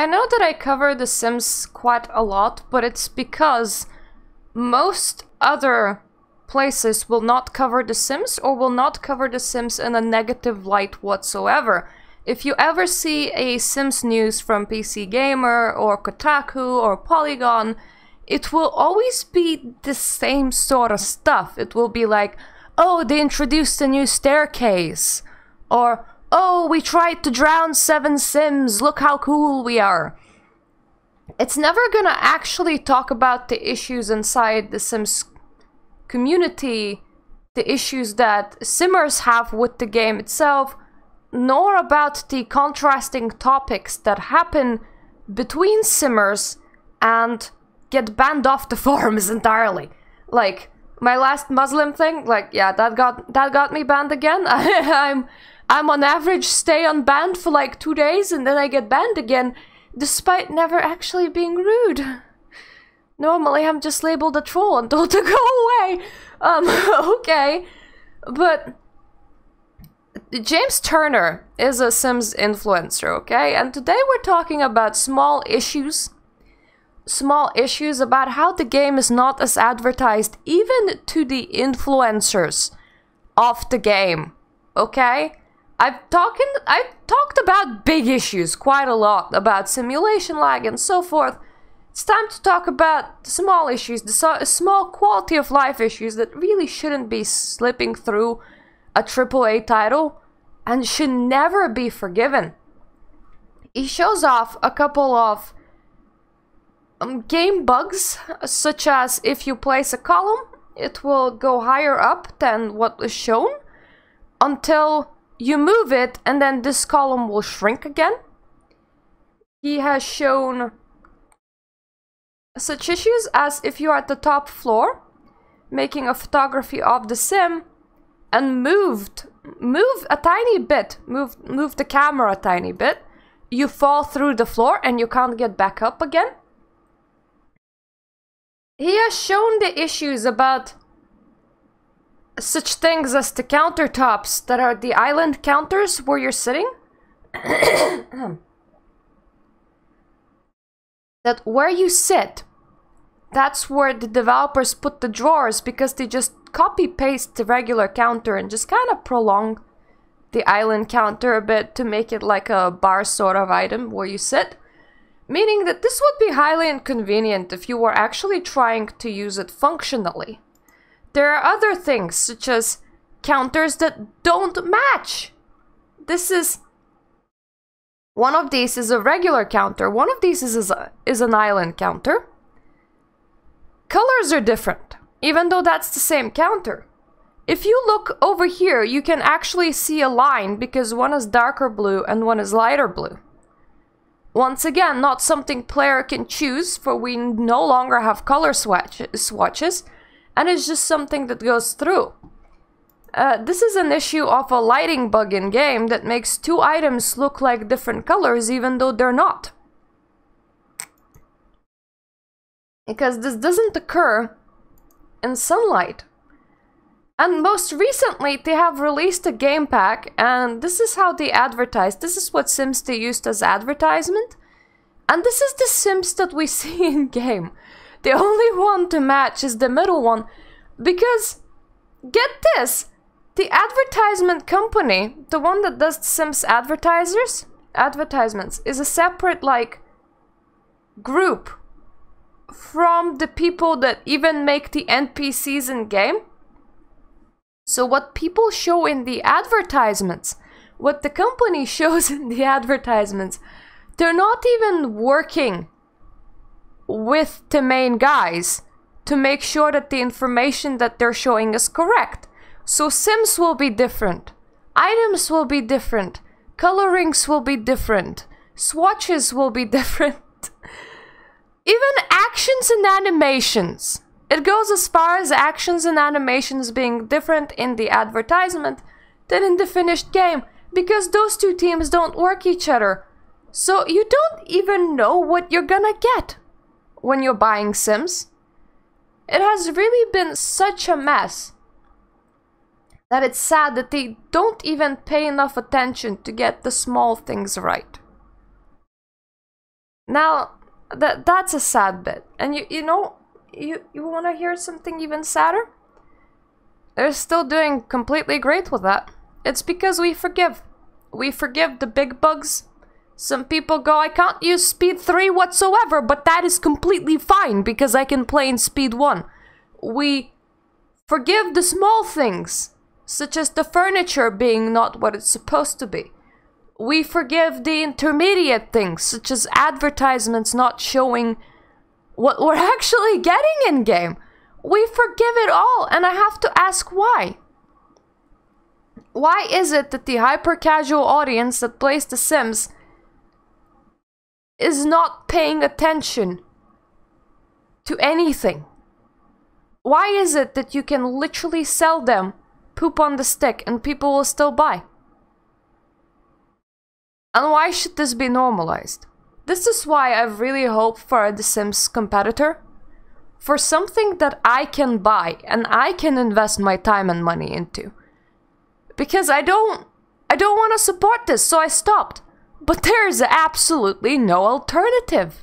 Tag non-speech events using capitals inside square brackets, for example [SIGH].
I know that I cover The Sims quite a lot, but it's because most other places will not cover The Sims or will not cover The Sims in a negative light whatsoever. If you ever see a Sims news from PC Gamer or Kotaku or Polygon, it will always be the same sort of stuff. It will be like, oh, they introduced a new staircase. Or, oh, we tried to drown seven Sims, look how cool we are. It's never gonna actually talk about the issues inside the Sims community, the issues that Simmers have with the game itself, nor about the contrasting topics that happen between Simmers and get banned off the [LAUGHS] forums entirely. Like my last Muslim thing, like yeah, that got that got me banned again. [LAUGHS] I'm I'm on average stay unbanned for like two days and then I get banned again, despite never actually being rude. Normally I'm just labeled a troll and told [LAUGHS] to go away. Um, [LAUGHS] okay. But James Turner is a Sims influencer, okay? And today we're talking about small issues small issues about how the game is not as advertised even to the influencers of the game. Okay? I've talking I've talked about big issues quite a lot about simulation lag and so forth. It's time to talk about small issues, the so small quality of life issues that really shouldn't be slipping through a AAA title and should never be forgiven. He shows off a couple of um, game bugs, such as if you place a column, it will go higher up than what is shown until you move it and then this column will shrink again. He has shown such issues as if you're at the top floor making a photography of the sim and moved move a tiny bit move move the camera a tiny bit you fall through the floor and you can't get back up again he has shown the issues about such things as the countertops that are the island counters where you're sitting. [COUGHS] that where you sit, that's where the developers put the drawers because they just copy paste the regular counter and just kind of prolong the island counter a bit to make it like a bar sort of item where you sit meaning that this would be highly inconvenient if you were actually trying to use it functionally. There are other things, such as counters that don't match. This is... One of these is a regular counter, one of these is, a, is an island counter. Colors are different, even though that's the same counter. If you look over here, you can actually see a line because one is darker blue and one is lighter blue. Once again, not something player can choose, for we no longer have color swatch swatches, and it's just something that goes through. Uh, this is an issue of a lighting bug in game that makes two items look like different colors even though they're not. Because this doesn't occur in sunlight. And most recently, they have released a game pack, and this is how they advertise. This is what Sims they used as advertisement. And this is the Sims that we [LAUGHS] see in game. The only one to match is the middle one, because, get this, the advertisement company, the one that does Sims advertisers, advertisements, is a separate, like, group from the people that even make the NPCs in game. So what people show in the advertisements, what the company [LAUGHS] shows in the advertisements, they're not even working with the main guys to make sure that the information that they're showing is correct. So sims will be different, items will be different, colorings will be different, swatches will be [LAUGHS] different. Even actions and animations. It goes as far as actions and animations being different in the advertisement than in the finished game, because those two teams don't work each other. So you don't even know what you're gonna get when you're buying Sims. It has really been such a mess that it's sad that they don't even pay enough attention to get the small things right. Now, that that's a sad bit. And you you know, you you want to hear something even sadder? They're still doing completely great with that. It's because we forgive. We forgive the big bugs. Some people go, I can't use speed 3 whatsoever, but that is completely fine because I can play in speed 1. We forgive the small things, such as the furniture being not what it's supposed to be. We forgive the intermediate things, such as advertisements not showing what we're actually getting in game. We forgive it all, and I have to ask why. Why is it that the hyper casual audience that plays The Sims is not paying attention to anything? Why is it that you can literally sell them poop on the stick and people will still buy? And why should this be normalized? This is why I really hope for a The Sims competitor. For something that I can buy and I can invest my time and money into. Because I don't I don't want to support this, so I stopped. But there is absolutely no alternative.